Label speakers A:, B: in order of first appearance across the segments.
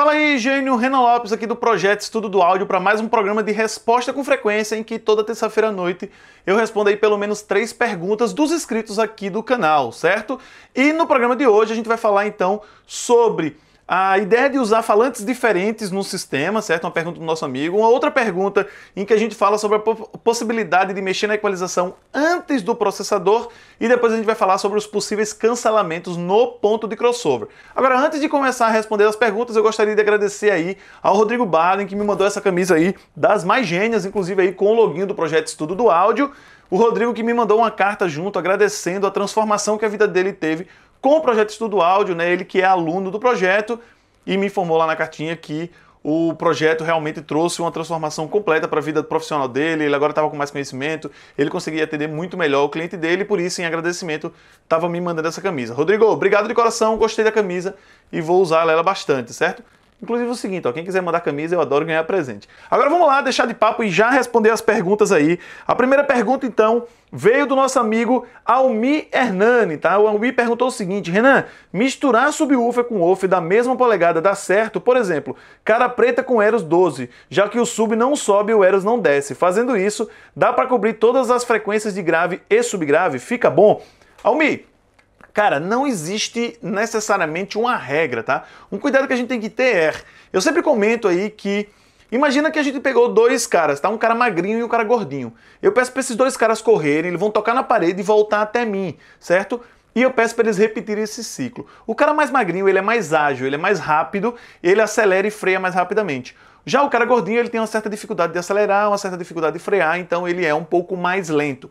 A: Fala aí, gênio Renan Lopes aqui do Projeto Estudo do Áudio para mais um programa de resposta com frequência em que toda terça-feira à noite eu respondo aí pelo menos três perguntas dos inscritos aqui do canal, certo? E no programa de hoje a gente vai falar então sobre a ideia de usar falantes diferentes no sistema, certo? Uma pergunta do nosso amigo. Uma outra pergunta em que a gente fala sobre a possibilidade de mexer na equalização antes do processador e depois a gente vai falar sobre os possíveis cancelamentos no ponto de crossover. Agora, antes de começar a responder as perguntas, eu gostaria de agradecer aí ao Rodrigo Baden que me mandou essa camisa aí das mais gênias, inclusive aí com o login do projeto Estudo do Áudio. O Rodrigo que me mandou uma carta junto agradecendo a transformação que a vida dele teve com o projeto Estudo Áudio, né? Ele que é aluno do projeto e me informou lá na cartinha que o projeto realmente trouxe uma transformação completa para a vida profissional dele, ele agora estava com mais conhecimento, ele conseguia atender muito melhor o cliente dele, por isso, em agradecimento, estava me mandando essa camisa. Rodrigo, obrigado de coração, gostei da camisa e vou usar ela bastante, certo? Inclusive é o seguinte, ó, quem quiser mandar camisa, eu adoro ganhar presente. Agora vamos lá, deixar de papo e já responder as perguntas aí. A primeira pergunta, então, veio do nosso amigo Almi Hernani, tá? O Almi perguntou o seguinte, Renan, misturar subwoofer com woofer da mesma polegada dá certo? Por exemplo, cara preta com Eros 12, já que o sub não sobe e o Eros não desce. Fazendo isso, dá para cobrir todas as frequências de grave e subgrave? Fica bom? Almi, Cara, não existe necessariamente uma regra, tá? Um cuidado que a gente tem que ter é, eu sempre comento aí que Imagina que a gente pegou dois caras, tá? Um cara magrinho e um cara gordinho. Eu peço para esses dois caras correrem, eles vão tocar na parede e voltar até mim, certo? E eu peço para eles repetirem esse ciclo. O cara mais magrinho, ele é mais ágil, ele é mais rápido, ele acelera e freia mais rapidamente. Já o cara gordinho, ele tem uma certa dificuldade de acelerar, uma certa dificuldade de frear, então ele é um pouco mais lento.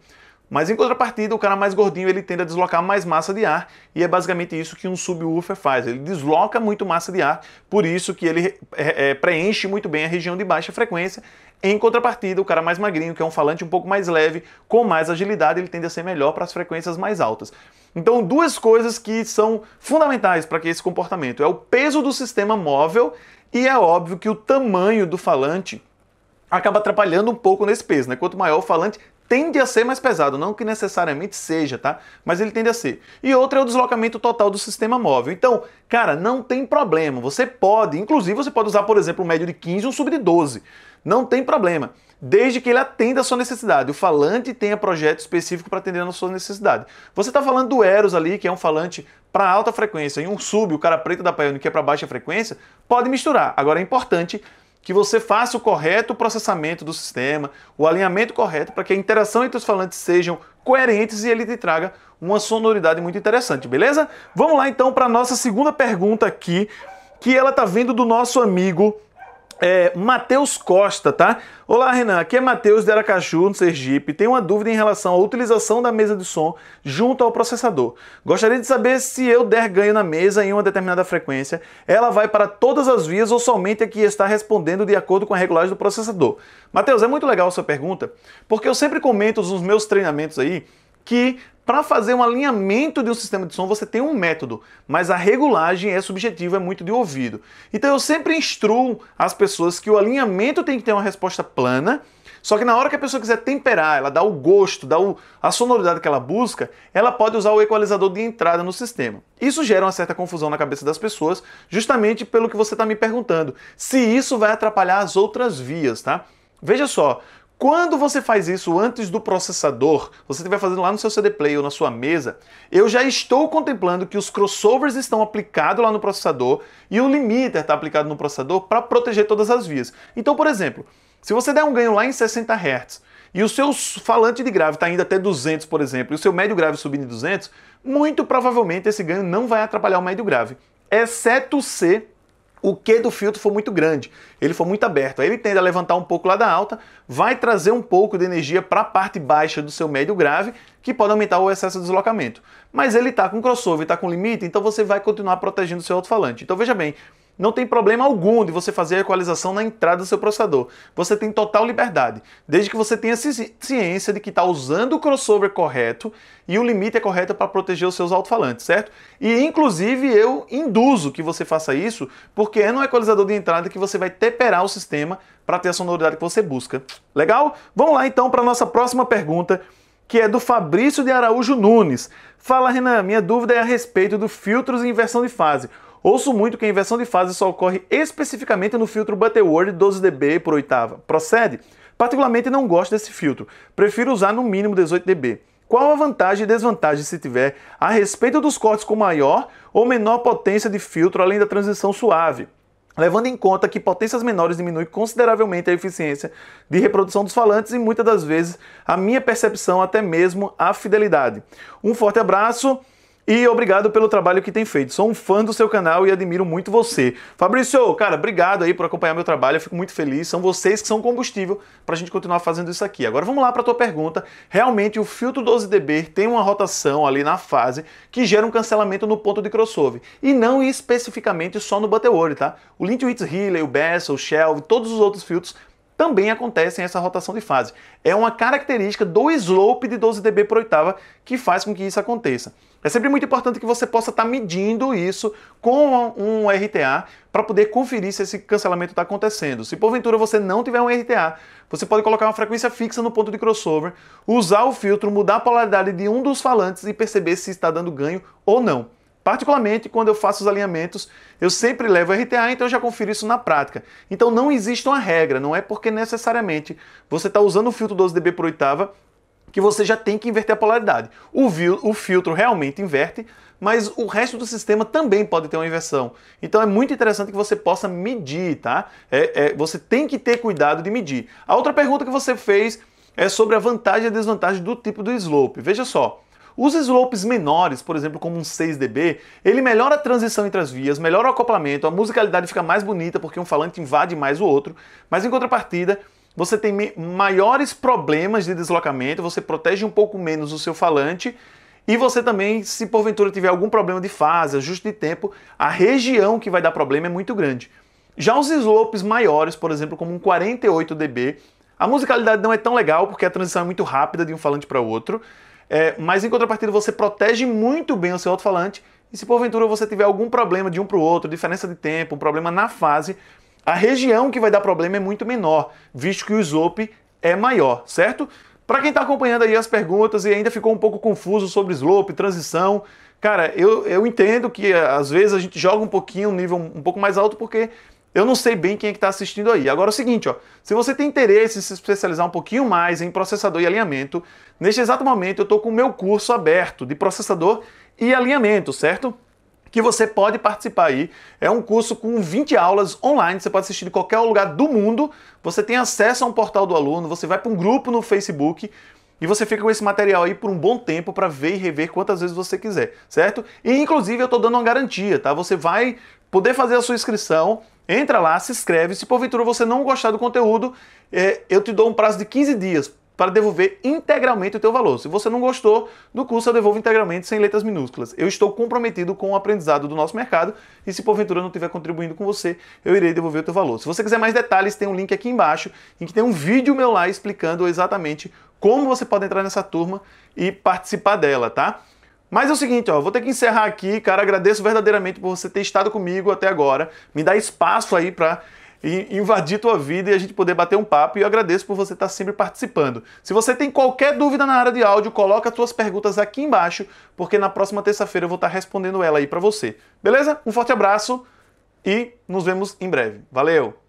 A: Mas em contrapartida, o cara mais gordinho ele tende a deslocar mais massa de ar e é basicamente isso que um subwoofer faz. Ele desloca muito massa de ar, por isso que ele é, é, preenche muito bem a região de baixa frequência. Em contrapartida, o cara mais magrinho, que é um falante um pouco mais leve, com mais agilidade, ele tende a ser melhor para as frequências mais altas. Então, duas coisas que são fundamentais para que esse comportamento é o peso do sistema móvel e é óbvio que o tamanho do falante acaba atrapalhando um pouco nesse peso, né? Quanto maior o falante, tende a ser mais pesado, não que necessariamente seja, tá? Mas ele tende a ser. E outra é o deslocamento total do sistema móvel. Então, cara, não tem problema. Você pode, inclusive você pode usar, por exemplo, um médio de 15 e um sub de 12. Não tem problema. Desde que ele atenda a sua necessidade. O falante tenha projeto específico para atender a sua necessidade. Você está falando do Eros ali, que é um falante para alta frequência, e um sub, o cara preto da Pioneer, que é para baixa frequência, pode misturar. Agora é importante que você faça o correto processamento do sistema, o alinhamento correto para que a interação entre os falantes sejam coerentes e ele te traga uma sonoridade muito interessante, beleza? Vamos lá então para a nossa segunda pergunta aqui, que ela tá vindo do nosso amigo é, Matheus Costa, tá? Olá, Renan. Aqui é Matheus de Aracaju, no Sergipe. Tenho uma dúvida em relação à utilização da mesa de som junto ao processador. Gostaria de saber se eu der ganho na mesa em uma determinada frequência, ela vai para todas as vias ou somente a que está respondendo de acordo com a regulagem do processador. Matheus, é muito legal a sua pergunta, porque eu sempre comento nos meus treinamentos aí que para fazer um alinhamento de um sistema de som você tem um método, mas a regulagem é subjetiva, é muito de ouvido. Então eu sempre instruo as pessoas que o alinhamento tem que ter uma resposta plana, só que na hora que a pessoa quiser temperar, ela dá o gosto, dá o, a sonoridade que ela busca, ela pode usar o equalizador de entrada no sistema. Isso gera uma certa confusão na cabeça das pessoas, justamente pelo que você está me perguntando, se isso vai atrapalhar as outras vias, tá? Veja só, quando você faz isso antes do processador, você estiver fazendo lá no seu CD Play ou na sua mesa, eu já estou contemplando que os crossovers estão aplicados lá no processador e o limiter está aplicado no processador para proteger todas as vias. Então, por exemplo, se você der um ganho lá em 60 Hz e o seu falante de grave está indo até 200, por exemplo, e o seu médio grave subindo em 200, muito provavelmente esse ganho não vai atrapalhar o médio grave, exceto se o que do filtro for muito grande, ele for muito aberto. Aí ele tende a levantar um pouco lá da alta, vai trazer um pouco de energia para a parte baixa do seu médio grave, que pode aumentar o excesso de deslocamento. Mas ele está com crossover, está com limite, então você vai continuar protegendo o seu alto-falante. Então veja bem, não tem problema algum de você fazer a equalização na entrada do seu processador. Você tem total liberdade, desde que você tenha ciência de que está usando o crossover correto e o limite é correto para proteger os seus alto-falantes, certo? E inclusive eu induzo que você faça isso, porque é no equalizador de entrada que você vai temperar o sistema para ter a sonoridade que você busca. Legal? Vamos lá então para a nossa próxima pergunta que é do Fabrício de Araújo Nunes. Fala, Renan, minha dúvida é a respeito do filtros em inversão de fase. Ouço muito que a inversão de fase só ocorre especificamente no filtro Butterworth 12 dB por oitava. Procede? Particularmente não gosto desse filtro. Prefiro usar no mínimo 18 dB. Qual a vantagem e desvantagem se tiver a respeito dos cortes com maior ou menor potência de filtro além da transição suave? levando em conta que potências menores diminuem consideravelmente a eficiência de reprodução dos falantes e muitas das vezes a minha percepção, até mesmo a fidelidade. Um forte abraço e obrigado pelo trabalho que tem feito. Sou um fã do seu canal e admiro muito você. Fabrício, cara, obrigado aí por acompanhar meu trabalho. Eu fico muito feliz. São vocês que são combustível para a gente continuar fazendo isso aqui. Agora vamos lá para a tua pergunta. Realmente o filtro 12dB tem uma rotação ali na fase que gera um cancelamento no ponto de crossover. E não especificamente só no Butterworth, tá? O Lintwitz Healy, o Bessel, o Shelve, todos os outros filtros também acontecem essa rotação de fase. É uma característica do slope de 12 dB por oitava que faz com que isso aconteça. É sempre muito importante que você possa estar tá medindo isso com um RTA para poder conferir se esse cancelamento está acontecendo. Se porventura você não tiver um RTA, você pode colocar uma frequência fixa no ponto de crossover, usar o filtro, mudar a polaridade de um dos falantes e perceber se está dando ganho ou não. Particularmente quando eu faço os alinhamentos, eu sempre levo RTA, então eu já confiro isso na prática. Então não existe uma regra, não é porque necessariamente você está usando o filtro 12 dB por oitava que você já tem que inverter a polaridade. O, o filtro realmente inverte, mas o resto do sistema também pode ter uma inversão. Então é muito interessante que você possa medir, tá? É, é, você tem que ter cuidado de medir. A outra pergunta que você fez é sobre a vantagem e a desvantagem do tipo do slope. Veja só, os slopes menores, por exemplo, como um 6 dB, ele melhora a transição entre as vias, melhora o acoplamento, a musicalidade fica mais bonita porque um falante invade mais o outro, mas em contrapartida, você tem maiores problemas de deslocamento, você protege um pouco menos o seu falante e você também, se porventura tiver algum problema de fase, ajuste de tempo, a região que vai dar problema é muito grande. Já os slopes maiores, por exemplo, como um 48 dB, a musicalidade não é tão legal porque a transição é muito rápida de um falante para o outro, é, mas em contrapartida você protege muito bem o seu alto-falante e se porventura você tiver algum problema de um para o outro, diferença de tempo, um problema na fase, a região que vai dar problema é muito menor, visto que o slope é maior, certo? Para quem está acompanhando aí as perguntas e ainda ficou um pouco confuso sobre slope, transição, cara, eu, eu entendo que às vezes a gente joga um pouquinho, um nível um pouco mais alto, porque eu não sei bem quem é que está assistindo aí. Agora é o seguinte, ó, se você tem interesse em se especializar um pouquinho mais em processador e alinhamento, neste exato momento eu estou com o meu curso aberto de processador e alinhamento, certo? que você pode participar aí. É um curso com 20 aulas online, você pode assistir de qualquer lugar do mundo. Você tem acesso a um portal do aluno, você vai para um grupo no Facebook e você fica com esse material aí por um bom tempo para ver e rever quantas vezes você quiser, certo? E inclusive eu estou dando uma garantia, tá? Você vai poder fazer a sua inscrição, entra lá, se inscreve. Se porventura você não gostar do conteúdo, é, eu te dou um prazo de 15 dias para devolver integralmente o teu valor. Se você não gostou do curso, eu devolvo integralmente sem letras minúsculas. Eu estou comprometido com o aprendizado do nosso mercado e se porventura não estiver contribuindo com você, eu irei devolver o teu valor. Se você quiser mais detalhes, tem um link aqui embaixo em que tem um vídeo meu lá explicando exatamente como você pode entrar nessa turma e participar dela, tá? Mas é o seguinte, ó, vou ter que encerrar aqui, cara. Agradeço verdadeiramente por você ter estado comigo até agora. Me dá espaço aí para invadir tua vida e a gente poder bater um papo. E eu agradeço por você estar sempre participando. Se você tem qualquer dúvida na área de áudio, coloca suas perguntas aqui embaixo, porque na próxima terça-feira eu vou estar respondendo ela aí para você. Beleza? Um forte abraço e nos vemos em breve. Valeu!